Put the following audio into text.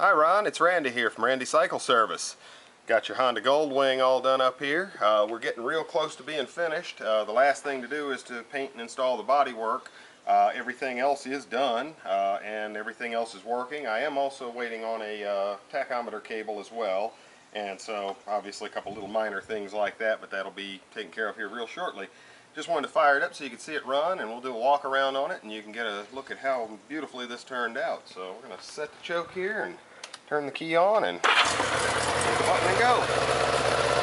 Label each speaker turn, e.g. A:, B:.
A: Hi Ron, it's Randy here from Randy Cycle Service. Got your Honda Goldwing all done up here. Uh, we're getting real close to being finished. Uh, the last thing to do is to paint and install the bodywork. Uh, everything else is done uh, and everything else is working. I am also waiting on a uh, tachometer cable as well. And so obviously a couple little minor things like that, but that'll be taken care of here real shortly. Just wanted to fire it up so you can see it run and we'll do a walk around on it and you can get a look at how beautifully this turned out. So we're going to set the choke here and turn the key on and button and go.